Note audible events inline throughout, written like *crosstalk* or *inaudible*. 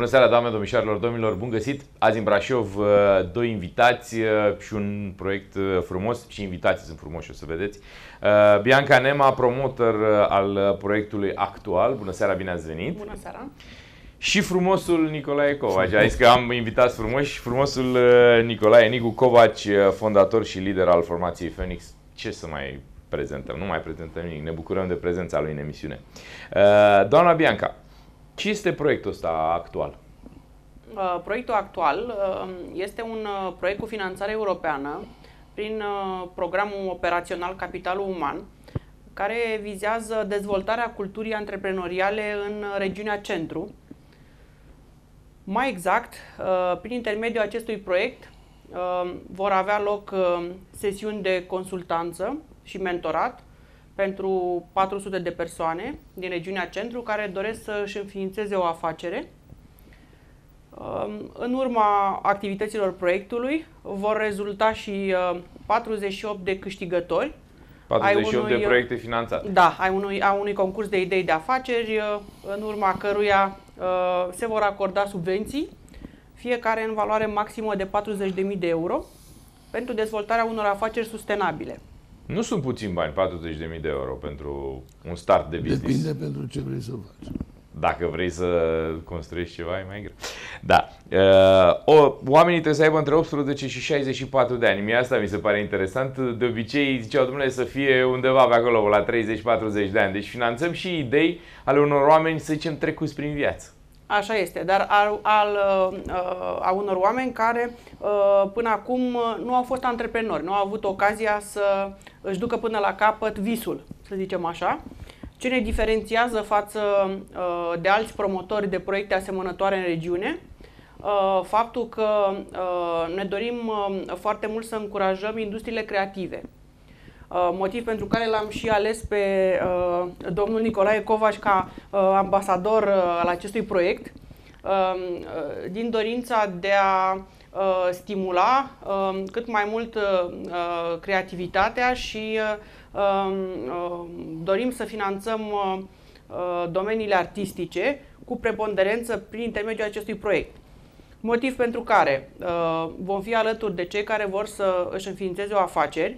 Bună seara, doamne, domnișoarelor, domnilor, bun găsit! Azi în Brașov, uh, doi invitați uh, și un proiect uh, frumos și invitații sunt frumoși, o să vedeți. Bianca Nema, promotor al proiectului actual. Bună seara, bine ați venit! Bună seara! Și frumosul Nicolae Covaci. Ai zis că am invitat frumoși. Frumosul Nicolae Nicu Covaci, fondator și lider al formației Phoenix. Ce să mai prezentăm? Nu mai prezentăm nimic. Ne bucurăm de prezența lui în emisiune. Doamna Bianca, ce este proiectul ăsta actual? Uh, proiectul actual uh, este un uh, proiect cu finanțare europeană prin programul operațional Capitalul Uman, care vizează dezvoltarea culturii antreprenoriale în regiunea centru. Mai exact, prin intermediul acestui proiect vor avea loc sesiuni de consultanță și mentorat pentru 400 de persoane din regiunea centru care doresc să-și înființeze o afacere. Um, în urma activităților proiectului vor rezulta și 48 uh, de câștigători 48 unui, de proiecte finanțate. Da, ai unui, a unui concurs de idei de afaceri, uh, în urma căruia uh, se vor acorda subvenții, fiecare în valoare maximă de 40.000 de euro, pentru dezvoltarea unor afaceri sustenabile. Nu sunt puțin bani, 40.000 de euro pentru un start de business. Depinde pentru ce vrei să faci. Dacă vrei să construiești ceva, e mai greu. Da. Uh, o, oamenii trebuie să aibă între 18 și 64 de ani. Mie asta mi se pare interesant. De obicei ziceau, domnule, să fie undeva pe acolo, la 30-40 de ani. Deci finanțăm și idei ale unor oameni, să zicem, trecuți prin viață. Așa este, dar al, al, uh, a unor oameni care uh, până acum nu au fost antreprenori, nu au avut ocazia să își ducă până la capăt visul, să zicem așa. Ce ne diferențiază față uh, de alți promotori de proiecte asemănătoare în regiune? Faptul că ne dorim foarte mult să încurajăm industriile creative. Motiv pentru care l-am și ales pe domnul Nicolae Covaș ca ambasador al acestui proiect, din dorința de a Uh, stimula uh, cât mai mult uh, creativitatea și um, dorim să finanțăm domeniile artistice cu preponderență prin intermediul acestui proiect. Motiv pentru care vom fi alături de cei care vor să își înființeze o afaceri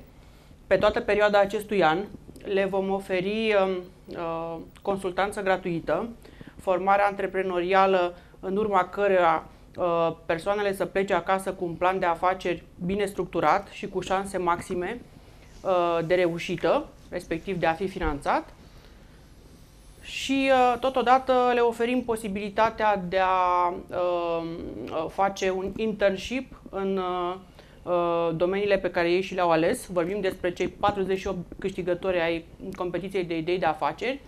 pe toată perioada acestui an. Le vom oferi um, consultanță gratuită, formare antreprenorială în urma căreia Uh, persoanele să plece acasă cu un plan de afaceri bine structurat și cu șanse maxime uh, de reușită, respectiv de a fi finanțat. Și uh, totodată le oferim posibilitatea de a face un internship în domeniile pe care ei și le-au ales. Vorbim despre cei 48 câștigători ai competiției de idei de afaceri.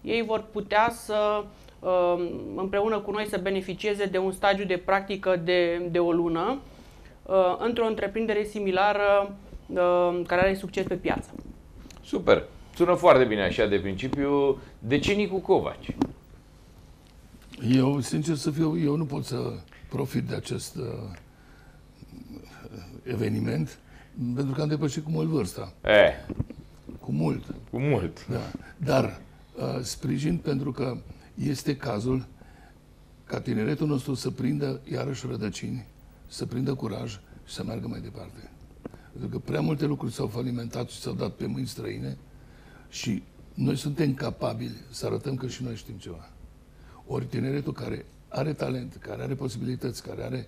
Ei vor putea să Um, împreună cu noi să beneficieze de un stagiu de practică de, de o lună uh, într-o întreprindere similară uh, care are succes pe piață. Super! Sună foarte bine așa de principiu. De ce Nicu Covaci? Eu, sincer să fiu, eu nu pot să profit de acest uh, eveniment pentru că am depășit cu mult vârsta. E. Cu mult. Cu mult. Da. Dar uh, sprijin pentru că este cazul ca tineretul nostru să prindă iarăși rădăcini, să prindă curaj și să meargă mai departe. Pentru că prea multe lucruri s-au falimentat și s-au dat pe mâini străine și noi suntem capabili să arătăm că și noi știm ceva. Ori tineretul care are talent, care are posibilități, care are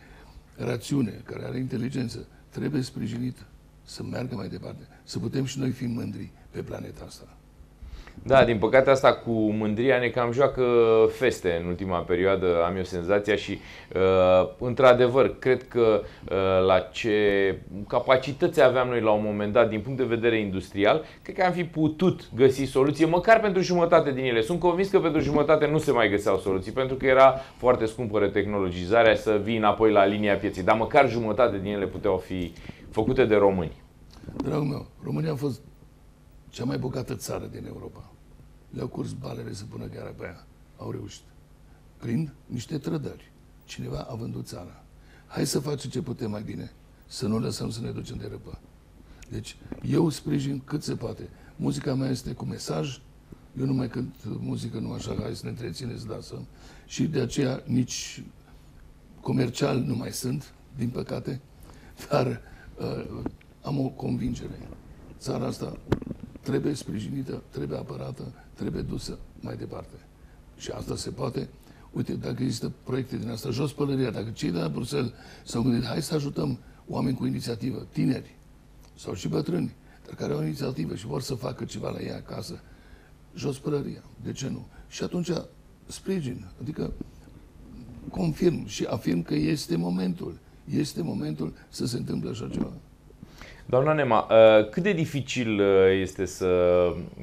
rațiune, care are inteligență, trebuie sprijinit să meargă mai departe, să putem și noi fi mândri pe planeta asta. Da, din păcate asta cu mândria ne cam joacă feste în ultima perioadă, am eu senzația și uh, într-adevăr cred că uh, la ce capacități aveam noi la un moment dat din punct de vedere industrial, cred că am fi putut găsi soluție măcar pentru jumătate din ele. Sunt convins că pentru jumătate nu se mai găseau soluții pentru că era foarte scumpă retehnologizarea să vii înapoi la linia pieței, dar măcar jumătate din ele puteau fi făcute de români. Dragul meu, România a fost cea mai bogată țară din Europa. Le-au curs balele să pună gheara pe ea. Au reușit. Prin niște trădări. Cineva a vândut țara. Hai să facem ce putem mai bine. Să nu lăsăm să ne ducem de răpă. Deci, eu sprijin cât se poate. Muzica mea este cu mesaj. Eu nu mai cânt muzică, nu așa, hai să ne întrețineți, da, să... Și de aceea nici comercial nu mai sunt, din păcate, dar uh, am o convingere. Țara asta trebuie sprijinită, trebuie apărată, trebuie dusă mai departe. Și asta se poate. Uite, dacă există proiecte din asta, jos pălăria, dacă cei de la Bruxelles s-au gândit, hai să ajutăm oameni cu inițiativă, tineri sau și bătrâni, dar care au inițiativă și vor să facă ceva la ei acasă, jos pălăria. De ce nu? Și atunci sprijin. Adică confirm și afirm că este momentul. Este momentul să se întâmple așa ceva. Doamna Nema, uh, cât de dificil uh, este să,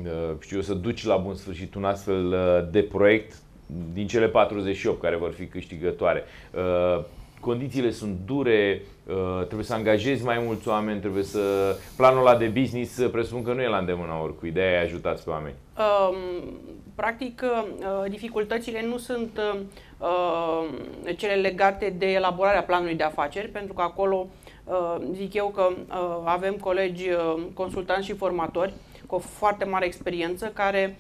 uh, știu, să duci la bun sfârșit un astfel de proiect din cele 48 care vor fi câștigătoare? Condițiile sunt dure, trebuie să angajezi mai mulți oameni, trebuie să... Planul ăla de business presupun că nu e la îndemâna oricui, de aia ajutați pe oameni. Um, practic, dificultățile nu sunt cele legate de elaborarea planului de afaceri, pentru că acolo Uh, zic eu că uh, avem colegi uh, consultanți și formatori cu o foarte mare experiență care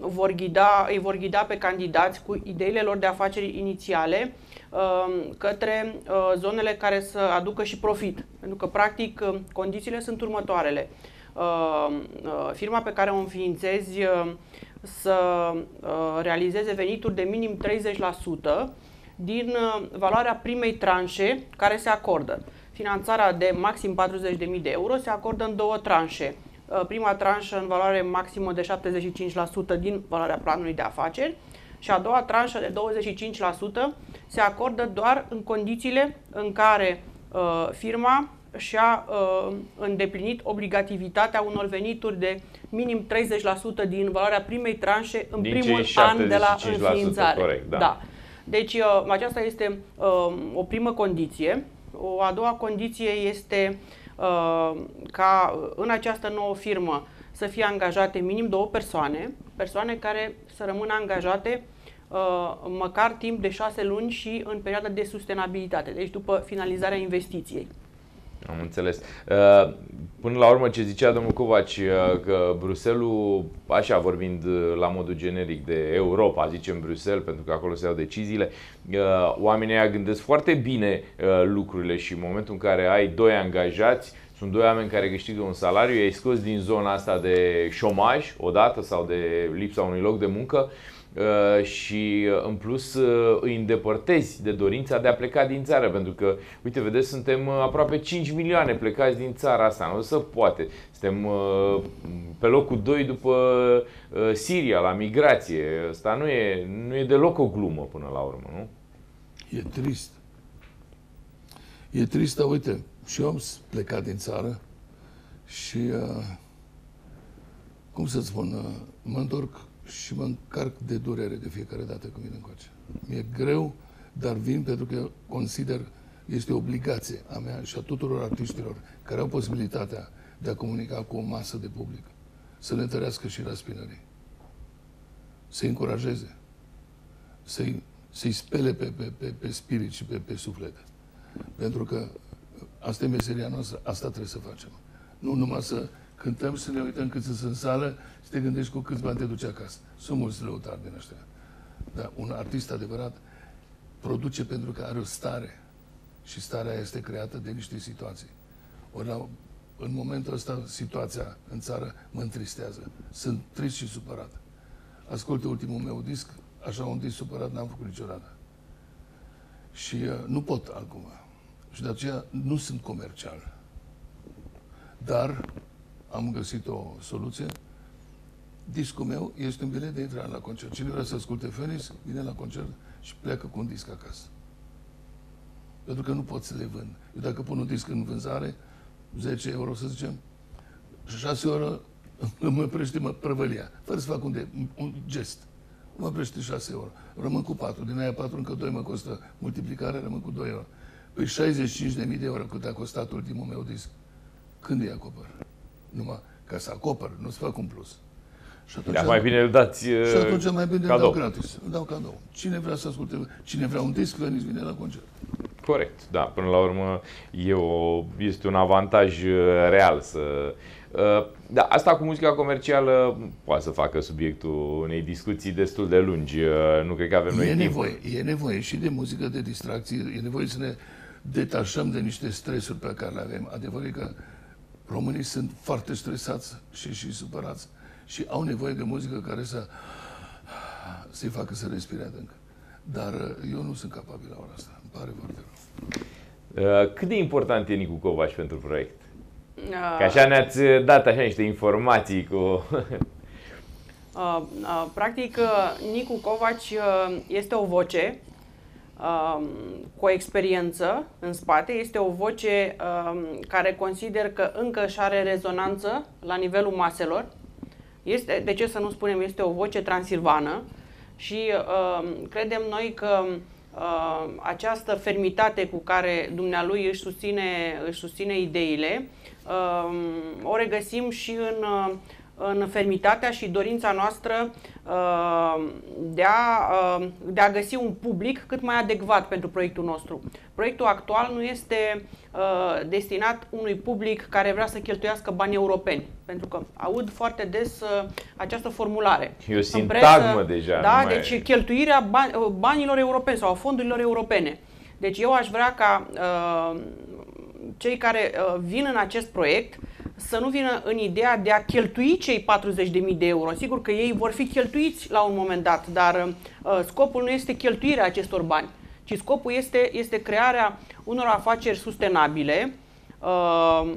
vor ghida, îi vor ghida pe candidați cu ideile lor de afaceri inițiale către zonele care să aducă și profit. Pentru că, practic, condițiile sunt următoarele. Firma pe care o înființezi să uh, venituri de minim 30% din uh, valoarea primei tranșe care se acordă. Finanțarea de maxim 40.000 de euro se acordă în două tranșe. Uh, prima tranșă în valoare maximă de 75% din valoarea planului de afaceri și a doua tranșă de 25% se acordă doar în condițiile în care uh, firma și-a uh, îndeplinit obligativitativitatea unor venituri de minim 30% din valoarea primei tranșe în din primul an de la înființare. Corect, da. da. Deci uh, aceasta este uh, o primă condiție. O a doua condiție este uh, ca în această nouă firmă să fie angajate minim două persoane, persoane care să rămână angajate uh, măcar timp de șase luni și în perioada de sustenabilitate, deci după finalizarea investiției. Am înțeles. Uh, până la urmă, ce zicea domnul Covaci, uh, că Bruselul, așa vorbind uh, la modul generic de Europa, zicem Bruxelles, pentru că acolo se iau deciziile, oamenii aia gândesc foarte bine lucrurile și în momentul în care ai doi angajați, sunt doi oameni care câștigă un salariu, i-ai scos din zona asta de șomaj odată sau de lipsa unui loc de muncă, Uh, și uh, în plus uh, îi îndepărtezi de dorința de a pleca din țară, pentru că, uite, vedeți, suntem aproape 5 milioane plecați din țara asta, nu se poate. Suntem pe locul 2 după Siria, la migrație. Asta nu e, nu e deloc o glumă până la urmă, nu? E trist. E trist, dar uite, și eu am plecat din țară și, uh, cum să spun, uh, mă întorc și mă încarc de durere de fiecare dată când vin încoace. Mi-e greu, dar vin pentru că consider este o obligație a mea și a tuturor artiștilor care au posibilitatea de a comunica cu o masă de public, să le întărească și raspinării, să-i încurajeze, să-i, să-i spele pe, pe, pe, pe spirit și pe, pe suflet. Pentru că asta e meseria noastră, asta trebuie să facem. Nu numai să cântăm, să ne uităm cât sunt în sală și te gândești cu câți bani te duci acasă. Sunt mulți lăutari din ăștia. Dar un artist adevărat produce pentru că are o stare. Și starea este creată de niște situații. Ori la, în momentul ăsta, situația în țară mă întristează. Sunt trist și supărat. Ascult ultimul meu disc, așa un disc supărat n-am făcut niciodată. Și uh, nu pot acum. Și de aceea nu sunt comercial. Dar am găsit o soluție. Discul meu este un bilet de intrare la concert. Cine vrea să asculte Phoenix, vine la concert și pleacă cu un disc acasă. Pentru că nu pot să le vând. Eu dacă pun un disc în vânzare, 10 euro să zicem, 6 euro mă oprește mă prăvălia, fără să fac un, de, un gest. Mă oprește 6 euro. Rămân cu 4. Din aia 4 încă 2 mă costă multiplicarea, rămân cu 2 euro. Păi 65.000 de euro cât a costat ultimul meu disc. Când îi acopăr? Numai ca să acopăr, nu să fac un plus. Și atunci, mai bine îl dați Și atunci mai bine cadou. îl dau gratis. Îl dau cadou. Cine vrea să asculte, cine vrea un disc, veniți, vine la concert. Corect, da. Până la urmă e o, este un avantaj uh, real să Uh, da, asta cu muzica comercială poate să facă subiectul unei discuții destul de lungi. Uh, nu cred că avem noi E timp. nevoie, e nevoie și de muzică de distracție, e nevoie să ne detașăm de niște stresuri pe care le avem. Adevărul e că românii sunt foarte stresați și, și supărați și au nevoie de muzică care să să-i facă să respire adânc. Dar uh, eu nu sunt capabil la ora asta. Îmi pare foarte rău. Uh, Cât de important e Nicu Covaș pentru proiect? Uh, Că așa ne-ați dat așa niște informații cu... *laughs* Uh, uh, practic, uh, Nicu Covaci uh, este o voce uh, cu o experiență în spate, este o voce uh, care consider că încă își are rezonanță la nivelul maselor. Este, de ce să nu spunem, este o voce transilvană și uh, credem noi că uh, această fermitate cu care dumnealui își susține, își susține ideile, uh, o regăsim și în, uh, în fermitatea și dorința noastră uh, de a, uh, de a găsi un public cât mai adecvat pentru proiectul nostru. Proiectul actual nu este uh, destinat unui public care vrea să cheltuiască bani europeni, pentru că aud foarte des uh, această formulare. E o În sintagmă deja, Da, nu mai- deci cheltuirea ban- uh, banilor europeni sau a fondurilor europene. Deci eu aș vrea ca uh, cei care uh, vin în acest proiect să nu vină în ideea de a cheltui cei 40.000 de euro. Sigur că ei vor fi cheltuiți la un moment dat, dar uh, scopul nu este cheltuirea acestor bani, ci scopul este, este crearea unor afaceri sustenabile, uh,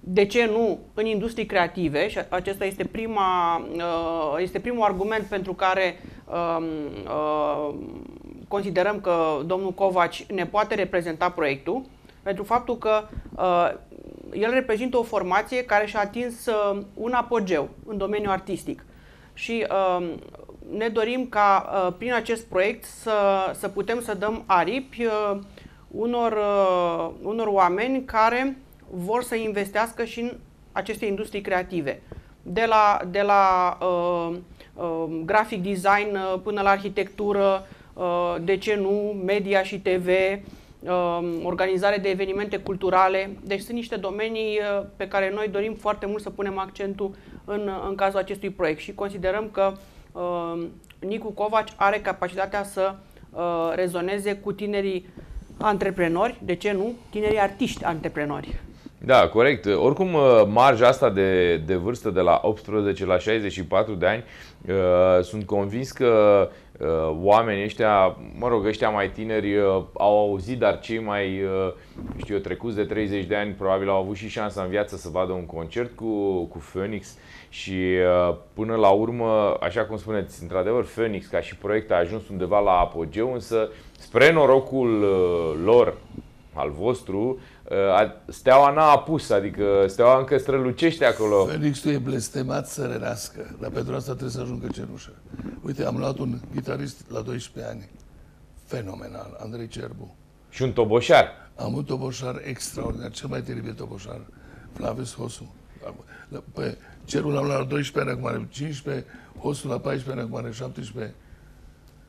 de ce nu în industrii creative? Și acesta este prima uh, este primul argument pentru care um, uh, considerăm că domnul Covaci ne poate reprezenta proiectul. Pentru faptul că uh, el reprezintă o formație care și-a atins uh, un apogeu în domeniul artistic și uh, ne dorim ca uh, prin acest proiect să, să putem să dăm aripi uh, unor, uh, unor oameni care vor să investească și în aceste industrii creative. De la, de la uh, uh, graphic design uh, până la arhitectură, uh, de ce nu, media și TV, uh, organizare de evenimente culturale. Deci sunt niște domenii uh, pe care noi dorim foarte mult să punem accentul în, în cazul acestui proiect și considerăm că uh, Nicu Covaci are capacitatea să uh, rezoneze cu tinerii antreprenori, de ce nu, tinerii artiști antreprenori. Da, corect. Oricum, uh, marja asta de, de vârstă de la 18 la 64 de ani, uh, sunt convins că uh, oamenii ăștia, mă rog, ăștia mai tineri uh, au auzit, dar cei mai, uh, știu eu, trecuți de 30 de ani probabil au avut și șansa în viață să vadă un concert cu, cu Phoenix și uh, până la urmă, așa cum spuneți, într-adevăr, Phoenix ca și proiect a ajuns undeva la apogeu, însă spre norocul uh, lor, al vostru, uh, a- steaua n-a apus, adică steaua încă strălucește acolo. Felixul e blestemat să renească, dar pentru asta trebuie să ajungă cenușă. Uite, am luat un gitarist la 12 ani, fenomenal, Andrei Cerbu. Și un toboșar. Am un toboșar extraordinar, cel mai teribil toboșar, Flavius Hosu. La- Pe cerul l-am luat la 12 ani, acum are 15, Hosu la 14 ani, acum are 17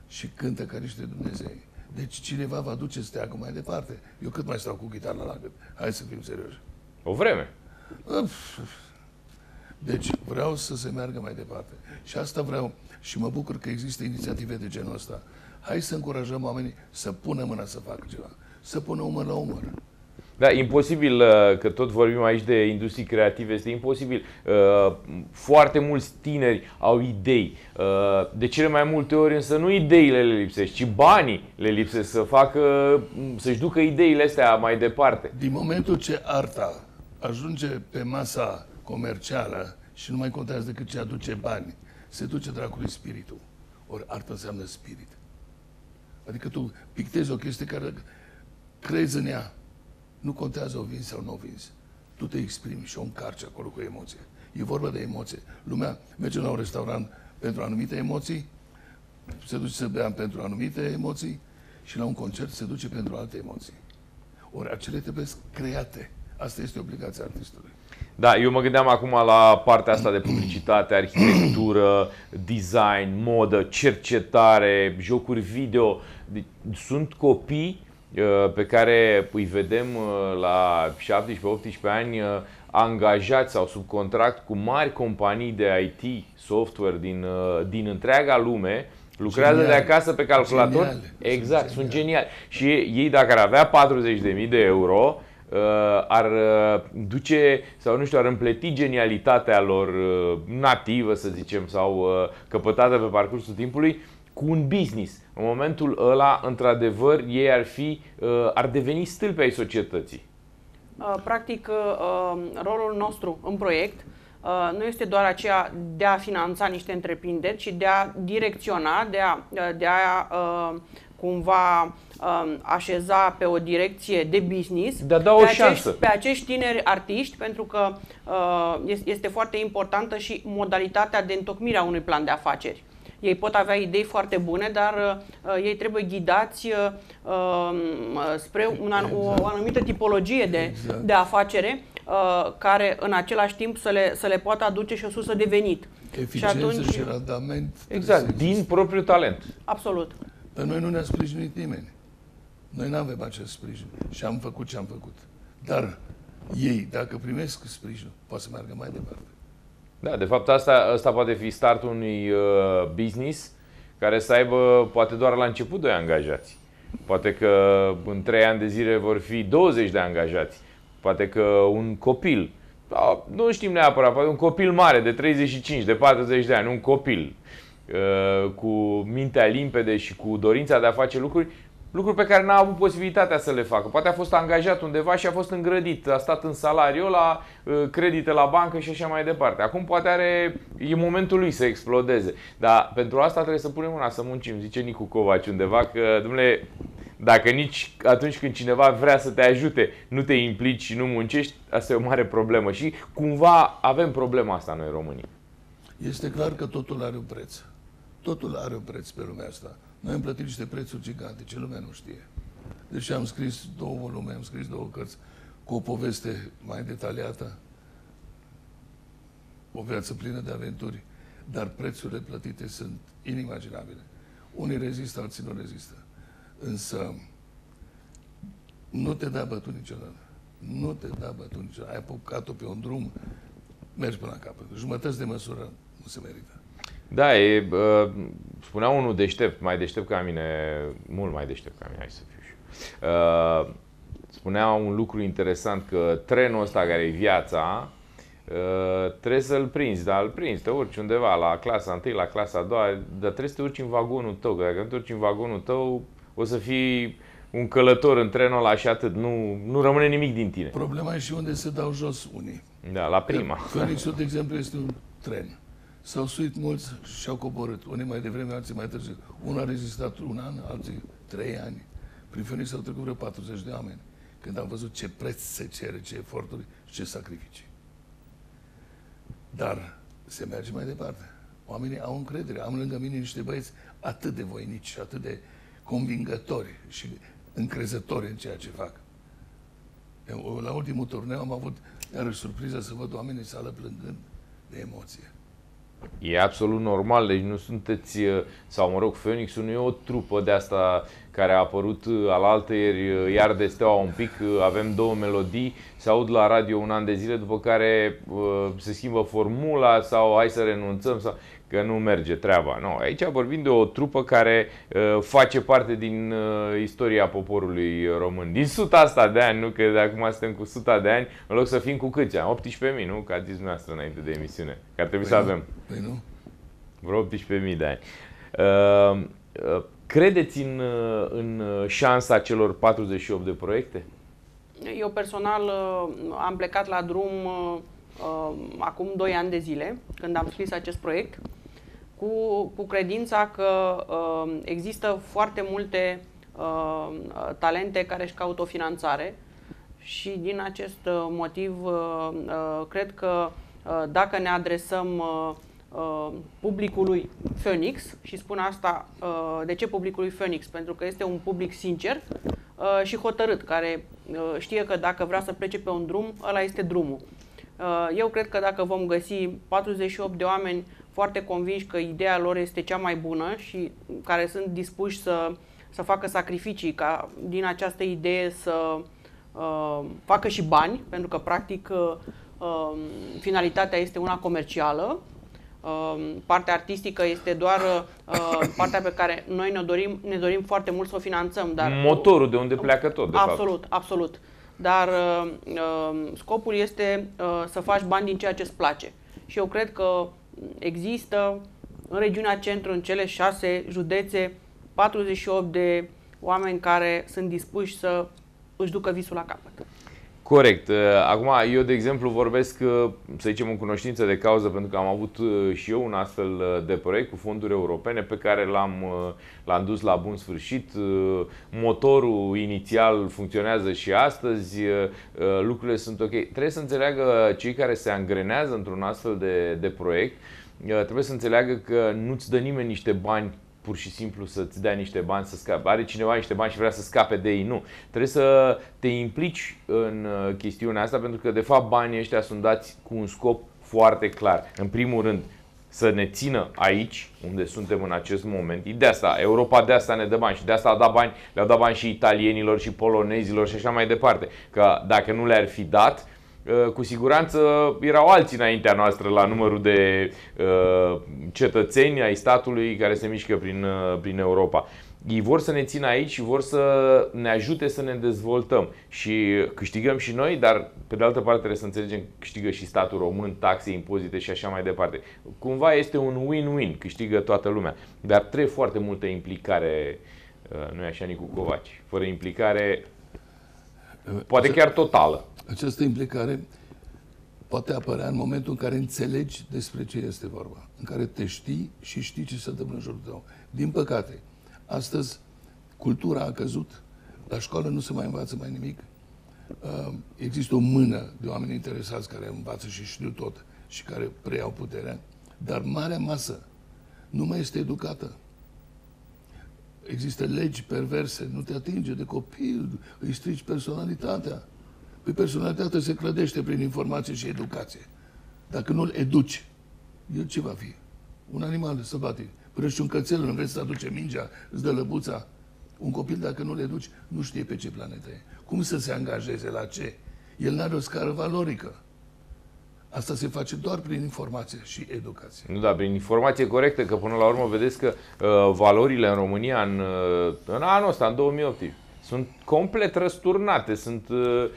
și cântă ca niște Dumnezei. Deci cineva va duce steagul mai departe. Eu cât mai stau cu chitară la gât? Hai să fim serioși. O vreme. Deci vreau să se meargă mai departe. Și asta vreau și mă bucur că există inițiative de genul ăsta. Hai să încurajăm oamenii să pună mâna să facă ceva. Să pună umăr la umăr. Da, imposibil, uh, că tot vorbim aici de industrii creative, este imposibil. Uh, Foarte mulți tineri au idei. Uh, De cele mai multe ori însă nu ideile le lipsesc, ci banii le lipsesc să facă, să-și ducă ideile astea mai departe. Din momentul ce arta ajunge pe masa comercială și nu mai contează decât ce aduce bani, se duce dracului spiritul. Ori arta înseamnă spirit. Adică tu pictezi o chestie care crezi în ea. Nu contează o vinzi sau nu o vinzi. Tu te exprimi și o încarci acolo cu emoție. E vorba de emoție. Lumea merge la un restaurant pentru anumite emoții, se duce să bea pentru anumite emoții și la un concert se duce pentru alte emoții. Ori acele trebuie create. Asta este obligația artistului. Da, eu mă gândeam acum la partea asta de publicitate, arhitectură, design, modă, cercetare, jocuri video. Deci, sunt copii pe care îi vedem la 17-18 ani angajați sau sub contract cu mari companii de IT, software din, din întreaga lume, lucrează genial. de acasă pe calculator. Genial. Exact, sunt, sunt geniali. Și ei, dacă ar avea 40.000 de euro, uh, ar uh, duce sau nu știu, ar împleti genialitatea lor uh, nativă, să zicem, sau căpătată pe parcursul timpului cu un business. În momentul ăla, într-adevăr, ei ar fi, ar deveni stâlpi ai societății. Practic, rolul nostru în proiect Uh, nu este doar aceea de a finanța niște întreprinderi, ci de a direcționa, de a, de a uh, cumva um, așeza pe o direcție de business de a da o pe, șansă. acești, pe acești tineri artiști, pentru că uh, este foarte importantă și modalitatea de întocmire a unui plan de afaceri. Ei pot avea idei foarte bune, dar uh, ei trebuie ghidați uh, spre un, o anumită tipologie de, exact. de afacere Uh, care în același timp să le, să le poată aduce și o sursă de venit. Eficiență și, atunci, și randament. Exact, din propriul talent. Absolut. Dar noi nu ne-a sprijinit nimeni. Noi nu avem acest sprijin și am făcut ce am făcut. Dar ei, dacă primesc sprijin, poate să meargă mai departe. Da, de fapt asta, asta poate fi startul unui uh, business care să aibă poate doar la început doi angajați. Poate că în trei ani de zile vor fi 20 de angajați Poate că un copil, da, nu știm neapărat, poate un copil mare de 35, de 40 de ani, un copil uh, cu mintea limpede și cu dorința de a face lucruri, lucruri pe care n-a avut posibilitatea să le facă. Poate a fost angajat undeva și a fost îngrădit, a stat în salariu la uh, credite la bancă și așa mai departe. Acum poate are, e momentul lui să explodeze. Dar pentru asta trebuie să punem una, să muncim, zice Nicu Covaci undeva, că, domnule, dacă nici atunci când cineva vrea să te ajute, nu te implici și nu muncești, asta e o mare problemă. Și cumva avem problema asta noi românii. Este clar că totul are un preț. Totul are un preț pe lumea asta. Noi am plătit niște prețuri gigantice, lumea nu știe. Deci am scris două volume, am scris două cărți cu o poveste mai detaliată, o viață plină de aventuri, dar prețurile plătite sunt inimaginabile. Unii rezistă, alții nu rezistă. Însă nu te da bătut niciodată. Nu te da bătut niciodată. Ai apucat-o pe un drum, mergi până la capăt. Jumătăți de măsură nu se merită. Da, e, uh, spunea unul deștept, mai deștept ca mine, mult mai deștept ca mine, hai să fiu și uh, spunea un lucru interesant că trenul ăsta care e viața, Uh, trebuie să-l prinzi, dar îl prinzi, te urci undeva la clasa 1, la clasa 2, dar trebuie să te urci în vagonul tău, că dacă nu te urci în vagonul tău, o să fii un călător în trenul ăla și atât. Nu, nu rămâne nimic din tine. Problema e și unde se dau jos unii. Da, la prima. Phoenixul, de exemplu, este un tren. S-au suit mulți și au coborât. Unii mai devreme, alții mai târziu. Unul a rezistat un an, alții trei ani. Prin Phoenix au trecut vreo 40 de oameni. Când am văzut ce preț se cere, ce eforturi și ce sacrificii. Dar se merge mai departe. Oamenii au încredere. Am lângă mine niște băieți atât de voinici și atât de convingători și încrezători în ceea ce fac. Eu, la ultimul turneu am avut iarăși surpriza să văd oamenii în sală plângând de emoție. E absolut normal, deci nu sunteți, sau mă rog, Phoenix nu e o trupă de asta care a apărut al altăieri, iar de steaua un pic, avem două melodii, se aud la radio un an de zile, după care se schimbă formula sau hai să renunțăm. Sau că nu merge treaba. Nu, aici vorbim de o trupă care uh, face parte din uh, istoria poporului român. Din suta asta de ani, nu că de acum suntem cu suta de ani, în loc să fim cu câți ani? 18.000, nu? Ca zis dumneavoastră înainte de emisiune. Că ar trebui păi să avem. Păi nu. Vreo 18.000 de ani. Uh, uh, credeți în, uh, în uh, șansa celor 48 de proiecte? Eu personal uh, am plecat la drum uh, acum 2 ani de zile, când am scris acest proiect cu, cu credința că uh, există foarte multe uh, talente care își caută o finanțare și din acest uh, motiv uh, uh, cred că uh, dacă ne adresăm uh, uh, publicului Phoenix și spun asta, uh, de ce publicului Phoenix? Pentru că este un public sincer uh, și hotărât, care uh, știe că dacă vrea să plece pe un drum, ăla este drumul. Uh, eu cred că dacă vom găsi 48 de oameni foarte convinși că ideea lor este cea mai bună și care sunt dispuși să, să facă sacrificii ca din această idee să uh, facă și bani, pentru că practic uh, uh, finalitatea este una comercială. Uh, partea artistică este doar uh, partea pe care noi ne dorim, ne dorim foarte mult să o finanțăm. Dar, Motorul de unde pleacă tot, de absolut, fapt. Absolut, Dar uh, uh, scopul este uh, să faci bani din ceea ce îți place. Și eu cred că există în regiunea centru, în cele șase județe, 48 de oameni care sunt dispuși să își ducă visul la capăt. Corect. Uh, acum, eu, de exemplu, vorbesc, uh, să zicem, în cunoștință de cauză, pentru că am avut uh, și eu un astfel de proiect cu fonduri europene pe care l-am, l-am dus la bun sfârșit. Motorul inițial funcționează și astăzi, lucrurile sunt ok. Trebuie să înțeleagă cei care se angrenează într-un astfel de, de proiect, trebuie să înțeleagă că nu-ți dă nimeni niște bani pur și simplu să-ți dea niște bani să scape. Are cineva niște bani și vrea să scape de ei. Nu. Trebuie să te implici în uh, chestiunea asta pentru că, de fapt, banii ăștia sunt dați cu un scop foarte clar. În primul rând, să ne țină aici, unde suntem în acest moment. De asta, Europa de asta ne dă bani și de asta a dat bani, le-au dat bani și italienilor și polonezilor și așa mai departe. Că dacă nu le-ar fi dat, Uh, cu siguranță erau alții înaintea noastră la numărul de uh, cetățeni ai statului care se mișcă prin, uh, prin Europa. Ei vor să ne țină aici și vor să ne ajute să ne dezvoltăm și câștigăm și noi, dar pe de altă parte trebuie să înțelegem că câștigă și statul român, taxe, impozite și așa mai departe. Cumva este un win-win, câștigă toată lumea, dar trebuie foarte multă implicare, nu e așa, Nicu Covaci. Fără implicare, poate chiar totală. Această implicare poate apărea în momentul în care înțelegi despre ce este vorba, în care te știi și știi ce se întâmplă în jurul tău. Din păcate, astăzi cultura a căzut, la școală nu se mai învață mai nimic, uh, există o mână de oameni interesați care învață și știu tot și care preiau puterea, dar marea masă nu mai este educată. Există legi perverse, nu te atinge de copil, îi strici personalitatea. Păi personalitatea se clădește prin informație și educație. Dacă nu-l educi, el ce va fi? Un animal sălbatic. Până și un cățel înveți să aduce mingea, îți dă lăbuța. Un copil, dacă nu le educi, nu știe pe ce planetă e. Cum să se angajeze la ce? El nu are o scară valorică. Asta se face doar prin informație și educație. Nu, da, prin informație corectă, că până la urmă vedeți că uh, valorile în România în, uh, în anul ăsta, în 2008, sunt complet răsturnate, sunt uh, Uh,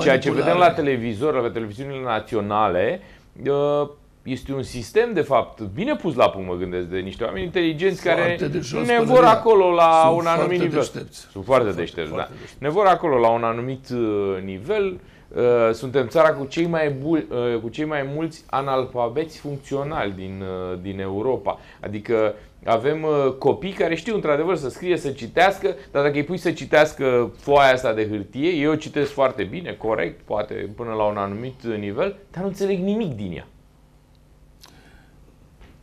ceea ce vedem la televizor, la televiziunile naționale, uh, este un sistem, de fapt, bine pus la punct, mă gândesc, de niște oameni inteligenți care ne vor acolo la Sunt un anumit nivel. Deștepți. Sunt foarte deștepți, da. Deștepți. Ne vor acolo la un anumit uh, nivel. Suntem țara cu cei mai, bul, cu cei mai mulți analfabeți funcționali din, din Europa. Adică avem uh, copii care știu într-adevăr să scrie, să citească, dar dacă îi pui să citească foaia asta de hârtie, eu citesc foarte bine, corect, poate până la un anumit nivel, dar nu înțeleg nimic din ea.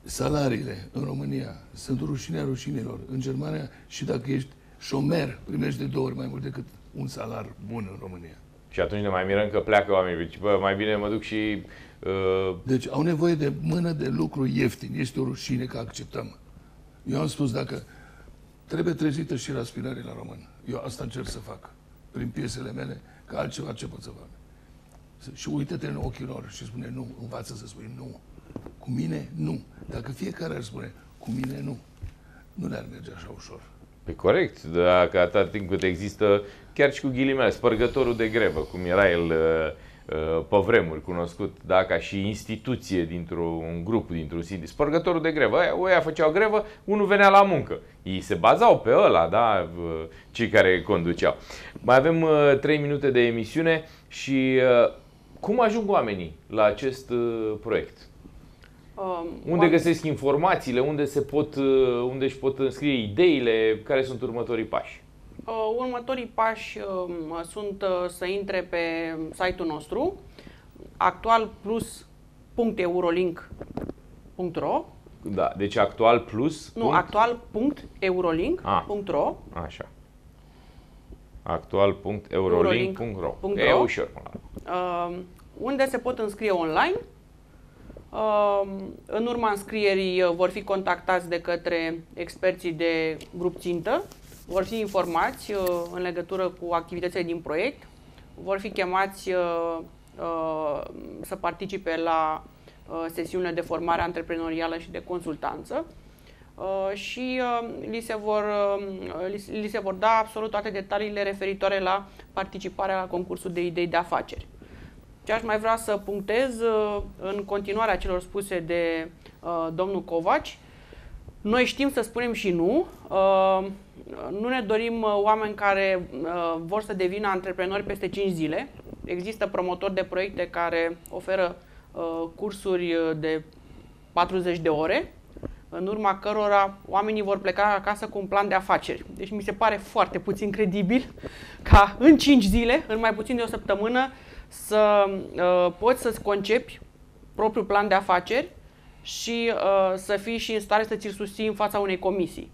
Salariile în România sunt rușinea rușinilor. În Germania și dacă ești șomer, primești de două ori mai mult decât un salar bun în România. Și atunci ne mai mirăm că pleacă oamenii. Bă, mai bine mă duc și... Uh... Deci au nevoie de mână de lucru ieftin. Este o rușine că acceptăm. Eu am spus, dacă trebuie trezită și raspirării la român, eu asta încerc să fac, prin piesele mele, că altceva ce pot să fac. Și uită-te în ochii lor și spune nu, învață să spui nu. Cu mine, nu. Dacă fiecare ar spune, cu mine, nu, nu le-ar merge așa ușor. Pe corect, dacă atât timp cât există, chiar și cu ghilimele, spărgătorul de grevă, cum era el uh, Uh, pe vremuri cunoscut da, ca și instituție dintr-un grup, dintr-un sindic. Spărgătorul de grevă. Aia, oia făceau grevă, unul venea la muncă. Ei se bazau pe ăla, da, uh, cei care conduceau. Mai avem uh, 3 minute de emisiune și uh, cum ajung oamenii la acest uh, proiect? Um, unde găsesc informațiile, unde se pot, uh, unde își pot înscrie ideile, care sunt următorii pași? Uh, următorii pași uh, sunt uh, să intre pe site-ul nostru actualplus.eurolink.ro Da, deci actual plus. Nu, actual.eurolink.ro Așa. Actual.eurolink.ro E ușor. Uh, unde se pot înscrie online. Uh, în urma înscrierii vor fi contactați de către experții de grup țintă vor fi informați uh, în legătură cu activitățile din proiect, vor fi chemați uh, uh, să participe la uh, sesiunile de formare antreprenorială și de consultanță uh, și uh, li, se vor, uh, li, li se vor da absolut toate detaliile referitoare la participarea la concursul de idei de afaceri. Ce aș mai vrea să punctez uh, în continuarea celor spuse de uh, domnul Covaci, noi știm să spunem și nu. Uh, nu ne dorim uh, oameni care uh, vor să devină antreprenori peste 5 zile. Există promotori de proiecte care oferă uh, cursuri uh, de 40 de ore, în urma cărora oamenii vor pleca acasă cu un plan de afaceri. Deci mi se pare foarte puțin credibil *laughs* ca în 5 zile, în mai puțin de o săptămână, să uh, poți să-ți concepi propriul plan de afaceri și uh, să fii și în stare să ți-l susții în fața unei comisii.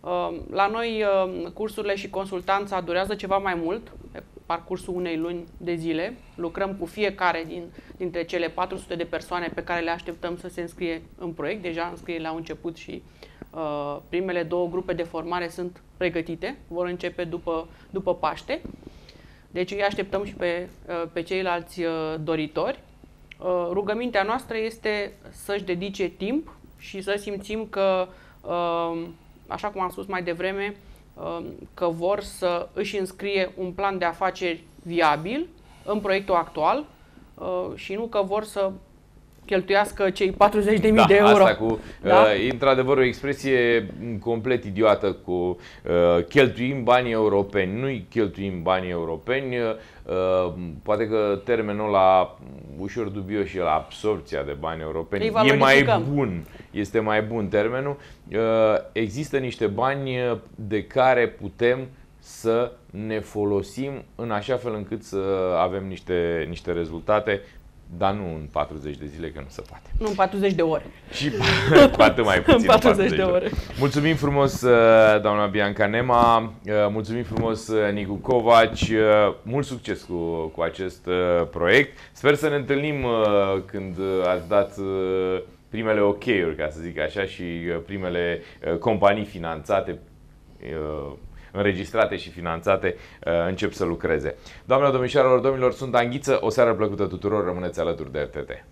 Uh, la noi uh, cursurile și consultanța durează ceva mai mult, pe parcursul unei luni de zile. Lucrăm cu fiecare din, dintre cele 400 de persoane pe care le așteptăm să se înscrie în proiect. Deja înscrierile au început și uh, primele două grupe de formare sunt pregătite, vor începe după, după Paște. Deci îi așteptăm și pe, uh, pe ceilalți uh, doritori. Uh, rugămintea noastră este să-și dedice timp și să simțim că, așa cum am spus mai devreme, că vor să își înscrie un plan de afaceri viabil în proiectul actual și nu că vor să cheltuiască cei 40.000 da, de euro. Asta cu, da? uh, e într-adevăr o expresie complet idiotă cu uh, cheltuim banii europeni. Nu-i cheltuim banii europeni, uh, poate că termenul la ușor dubios și la absorpția de bani europeni e mai bun. Este mai bun termenul. Uh, există niște bani de care putem să ne folosim în așa fel încât să avem niște, niște rezultate dar nu în 40 de zile, că nu se poate. Nu în 40 de ore. Și cu *laughs* atât mai puțin. în 40, 40 de ore. Mulțumim frumos, uh, doamna Bianca Nema, uh, mulțumim frumos, uh, Nicu Covaci, mult succes cu, cu acest proiect. Sper să ne întâlnim când ați dat primele ok-uri, ca să zic așa, și primele companii finanțate înregistrate și finanțate uh, încep să lucreze. Doamnelor, domnișoarelor, domnilor, sunt Anghiță, o seară plăcută tuturor, rămâneți alături de RTT.